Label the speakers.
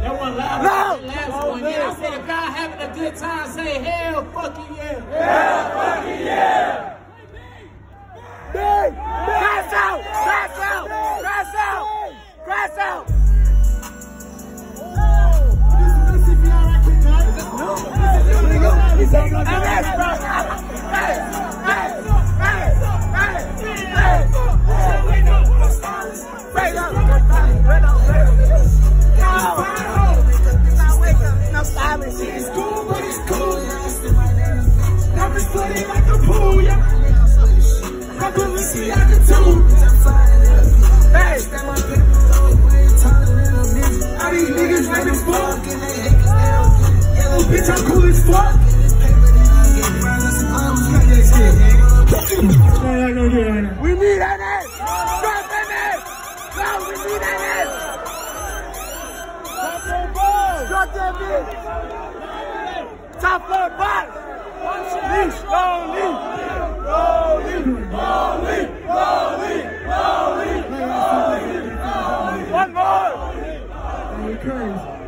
Speaker 1: That one loud.
Speaker 2: No.
Speaker 1: Last one. Yeah, I said if y'all having a good time, say hell
Speaker 2: fuck fucking
Speaker 3: Hey, all these niggas like as fuck. Yellow bitch, I'm cool as fuck.
Speaker 2: We need that ass! Drop that ass! No, we need that ass! Drop that bitch! Top floor bottom! Leash, long leash! One more!
Speaker 3: Crazy.